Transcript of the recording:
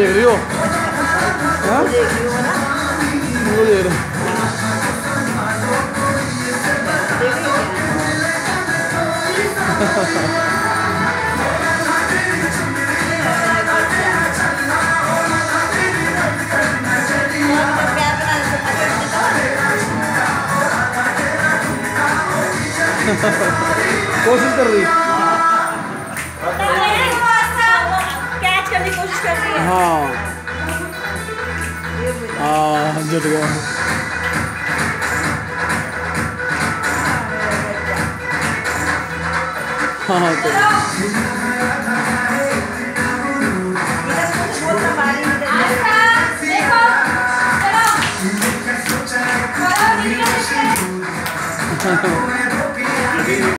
देख रही हो वो देख रहे कोशिश कर रही है हाँ हाँ जुट गया हाँ हाँ तो